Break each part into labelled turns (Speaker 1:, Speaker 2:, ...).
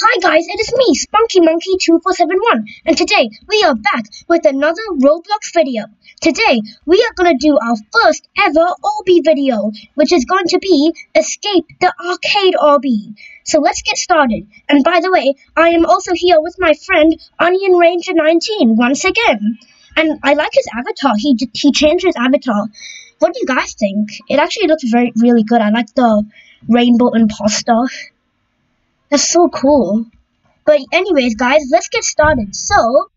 Speaker 1: Hi guys, it is me, Spunky Monkey 2471 and today we are back with another Roblox video. Today we are to do our first ever Obby video, which is going to be Escape the Arcade Obby. So let's get started. And by the way, I am also here with my friend Onion Ranger 19 once again. And I like his avatar, he, he changed his avatar. What do you guys think? It actually looks very really good. I like the rainbow imposter. That's so cool. But anyways, guys, let's get started. So,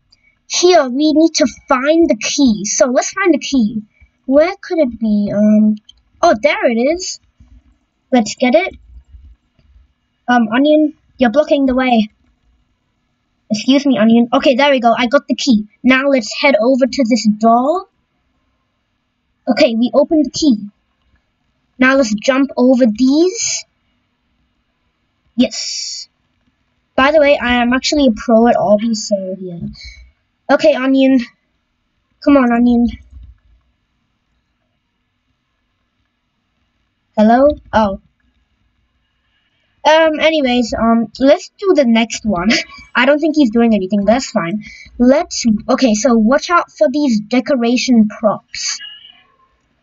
Speaker 1: here we need to find the key. So let's find the key. Where could it be? Um, oh, there it is. Let's get it. Um, Onion, you're blocking the way. Excuse me, Onion. Okay, there we go. I got the key. Now let's head over to this door. Okay, we opened the key. Now let's jump over these. Yes. By the way, I am actually a pro at all these, so yeah. Okay, Onion. Come on, Onion. Hello? Oh. Um, anyways, um, let's do the next one. I don't think he's doing anything, that's fine. Let's, okay, so watch out for these decoration props.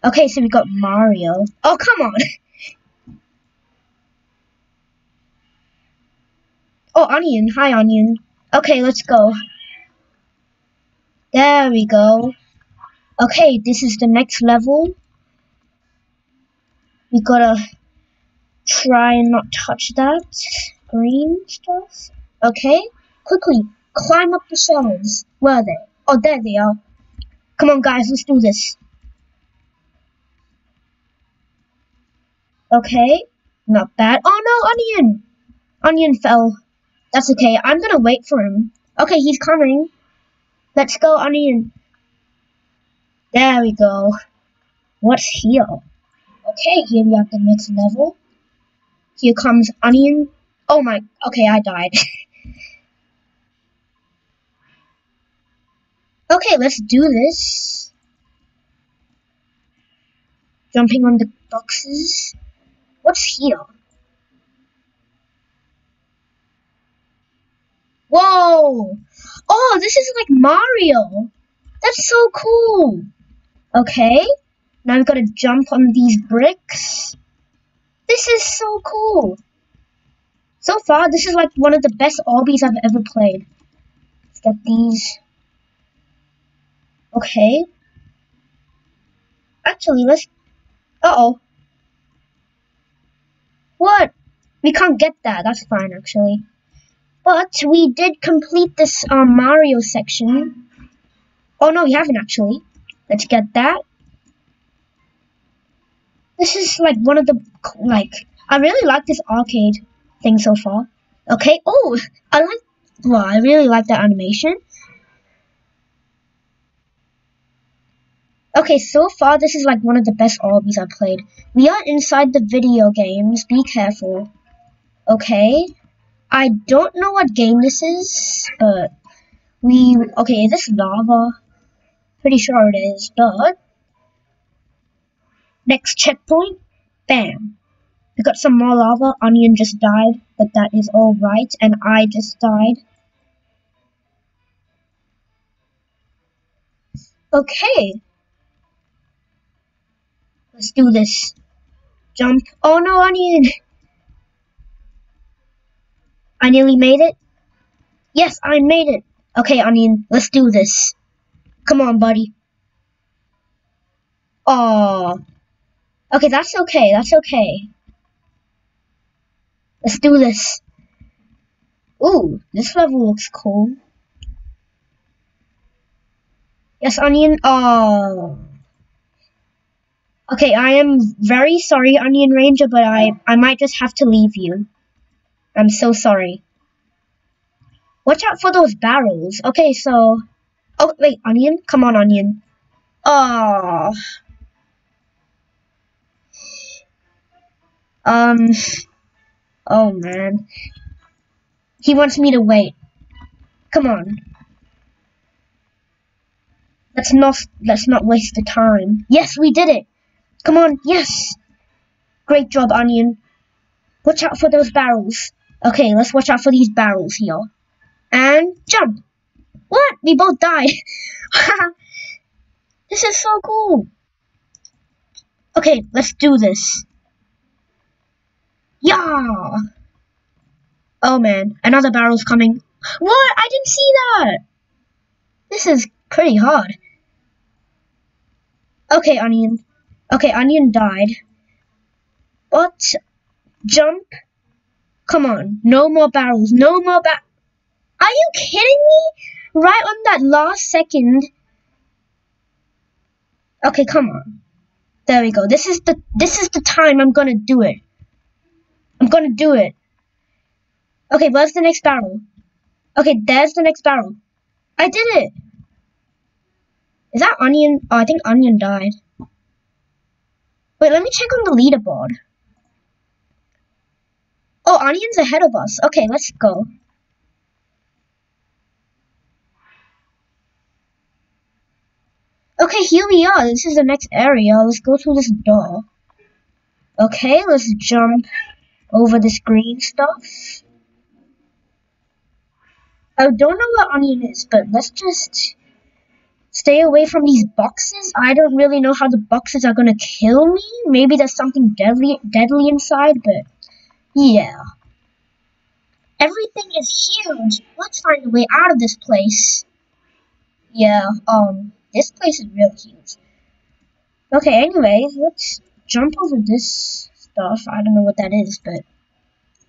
Speaker 1: Okay, so we got Mario. Oh, come on! Oh, Onion. Hi, Onion. Okay, let's go. There we go. Okay, this is the next level. We gotta try and not touch that green stuff. Okay, quickly climb up the shelves. Where are they? Oh, there they are. Come on, guys, let's do this. Okay, not bad. Oh no, Onion! Onion fell. That's okay. I'm gonna wait for him. Okay, he's coming. Let's go, Onion. There we go. What's here? Okay, here we have the next level. Here comes Onion. Oh my, okay, I died. okay, let's do this. Jumping on the boxes. What's here? Whoa! Oh, this is like Mario. That's so cool. Okay. Now I've got to jump on these bricks. This is so cool. So far, this is like one of the best obbies I've ever played. Let's get these. Okay. Actually, let's... Uh-oh. What? We can't get that. That's fine, actually. But we did complete this um, Mario section. Oh no, we haven't actually. Let's get that. This is like one of the, like, I really like this arcade thing so far. Okay, oh, I like, well, I really like that animation. Okay, so far this is like one of the best obbies I've played. We are inside the video games, be careful. Okay, I don't know what game this is, but we okay. Is this lava? Pretty sure it is, but next checkpoint, bam. We got some more lava. Onion just died, but that is all right, and I just died. Okay. Let's do this. Jump. Oh no, Onion! I nearly made it. Yes, I made it. Okay, Onion, let's do this. Come on, buddy. Oh. Okay, that's okay. That's okay. Let's do this. Ooh, this level looks cool. Yes, Onion. Oh. Okay, I am very sorry, Onion Ranger, but I, I might just have to leave you. I'm so sorry. Watch out for those barrels. Okay, so... Oh, wait, onion? Come on, onion. Oh. Um... Oh, man. He wants me to wait. Come on. Let's not, let's not waste the time. Yes, we did it. Come on, yes. Great job, Onion. Watch out for those barrels. Okay, let's watch out for these barrels here. And jump. What? We both died. this is so cool. Okay, let's do this. Yeah. Oh man, another barrel's coming. What? I didn't see that. This is pretty hard. Okay, Onion. Okay, Onion died. But, jump. Come on, no more barrels, no more ba- Are you kidding me? Right on that last second. Okay, come on. There we go. This is the this is the time I'm gonna do it. I'm gonna do it. Okay, where's the next barrel? Okay, there's the next barrel. I did it. Is that Onion? Oh, I think Onion died. Wait, let me check on the leaderboard. Oh, Onion's ahead of us. Okay, let's go. Okay, here we are. This is the next area. Let's go through this door. Okay, let's jump over this green stuff. I don't know what onion is, but let's just stay away from these boxes. I don't really know how the boxes are gonna kill me. Maybe there's something deadly, deadly inside, but yeah. Everything is huge. Let's find a way out of this place. Yeah, um, this place is real huge. Okay, anyways, let's jump over this stuff. I don't know what that is, but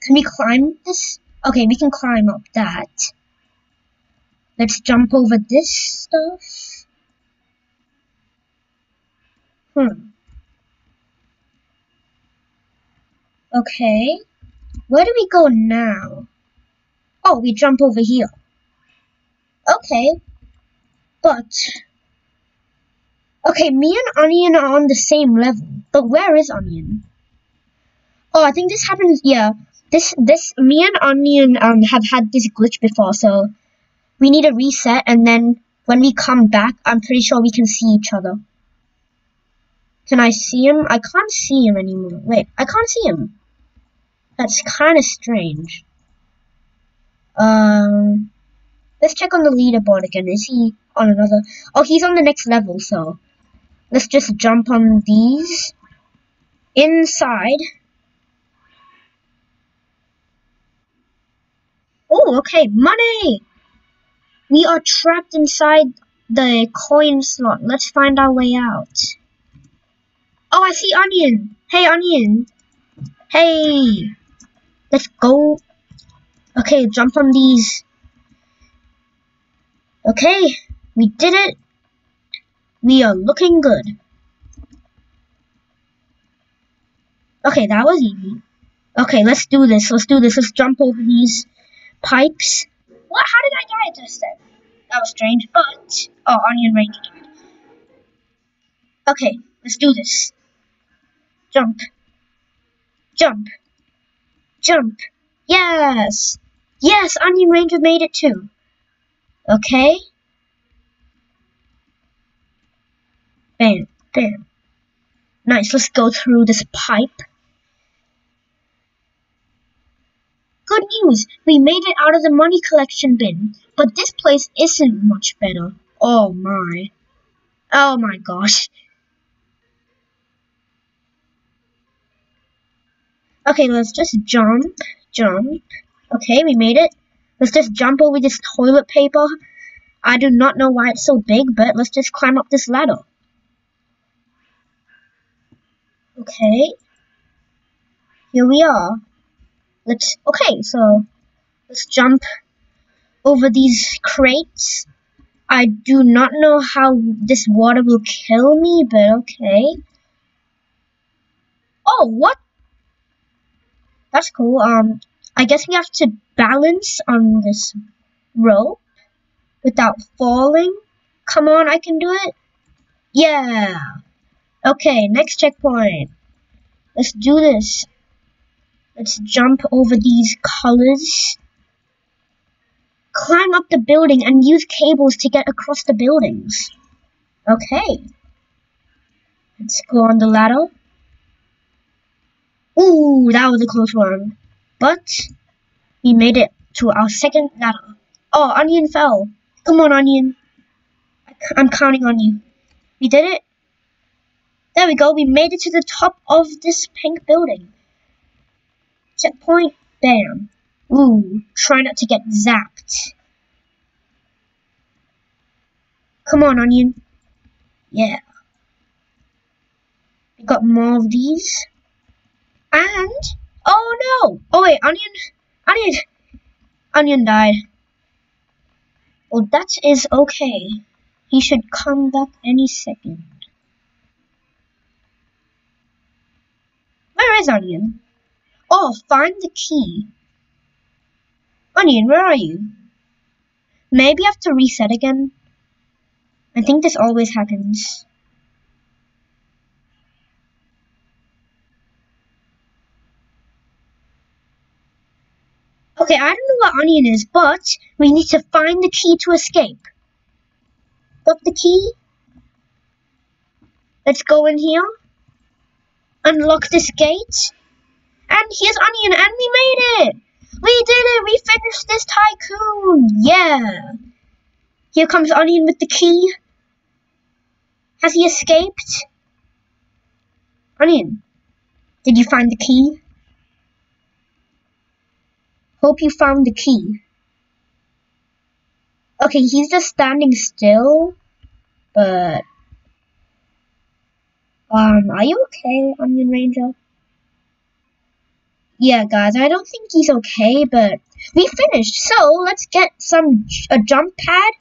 Speaker 1: can we climb this? Okay, we can climb up that. Let's jump over this stuff. Hmm. Okay. Where do we go now? Oh, we jump over here. Okay. But... Okay, me and Onion are on the same level. But where is Onion? Oh, I think this happens, yeah. This, this, me and Onion um, have had this glitch before, so we need a reset, and then when we come back, I'm pretty sure we can see each other. Can I see him? I can't see him anymore. Wait, I can't see him. That's kind of strange. Um, let's check on the leaderboard again. Is he on another? Oh, he's on the next level, so let's just jump on these. Inside. Oh, okay, money! We are trapped inside the coin slot. Let's find our way out. Oh, I see Onion. Hey, Onion. Hey. Let's go. Okay, jump on these. Okay, we did it. We are looking good. Okay, that was easy. Okay, let's do this. Let's do this. Let's jump over these pipes. What? How did I die just then? That was strange, but... Oh, Onion died. Okay, let's do this. Jump. Jump. Jump. Yes! Yes, Onion Ranger made it too. Okay. Bam, bam. Nice, let's go through this pipe. Good news, we made it out of the money collection bin. But this place isn't much better. Oh my. Oh my gosh. Okay, let's just jump, jump. Okay, we made it. Let's just jump over this toilet paper. I do not know why it's so big, but let's just climb up this ladder. Okay. Here we are. Let's, okay, so let's jump over these crates. I do not know how this water will kill me, but okay. Oh, what? That's cool. Um, I guess we have to balance on this rope without falling. Come on, I can do it. Yeah. Okay, next checkpoint. Let's do this. Let's jump over these colors. Climb up the building and use cables to get across the buildings. Okay. Let's go on the ladder. Ooh, that was a close one. But, We made it to our second ladder. Oh, Onion fell. Come on, Onion. I'm counting on you. We did it. There we go. We made it to the top of this pink building. Checkpoint. Bam. Ooh, try not to get zapped. Come on, Onion. Yeah. We got more of these. And, oh no! Oh wait, Onion, Onion, Onion died. Well, that is okay. He should come back any second. Where is Onion? Oh, find the key. Onion, where are you? Maybe I have to reset again. I think this always happens. Okay, I don't know what onion is, but we need to find the key to escape. Got the key? Let's go in here. Unlock this gate. And here's Onion, and we made it! We did it! We finished this tycoon! Yeah! Here comes Onion with the key. Has he escaped? Onion, did you find the key? Hope you found the key. Okay, he's just standing still, but... Um, are you okay, Onion Ranger? Yeah, guys, I don't think he's okay, but we finished, so let's get some a jump pad.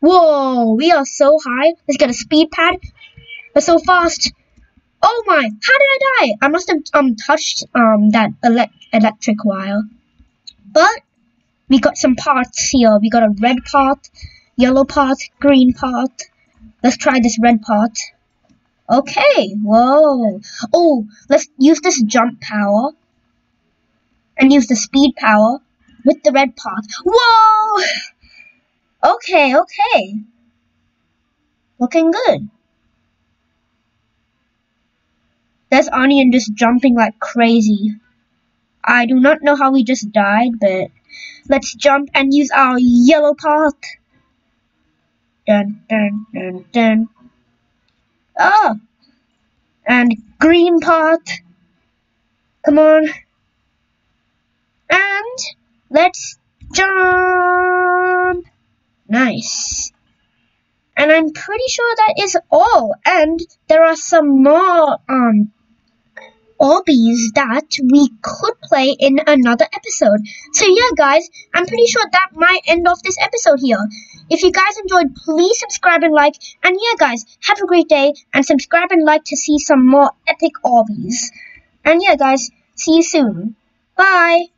Speaker 1: Whoa, we are so high. Let's get a speed pad. We're so fast. Oh my, how did I die? I must have um touched um that ele electric wire. But we got some parts here. We got a red part, yellow part, green part. Let's try this red part. Okay, whoa. Oh, let's use this jump power. And use the speed power with the red part. Whoa! Okay, okay. Looking good. There's Onion just jumping like crazy. I do not know how we just died, but let's jump and use our yellow part. Dun dun dun dun. Oh! And green part. Come on. And let's jump. Nice. And I'm pretty sure that is all. And there are some more um obbies that we could play in another episode. So yeah, guys, I'm pretty sure that might end off this episode here. If you guys enjoyed, please subscribe and like. And yeah, guys, have a great day and subscribe and like to see some more epic obbies. And yeah, guys, see you soon. Bye.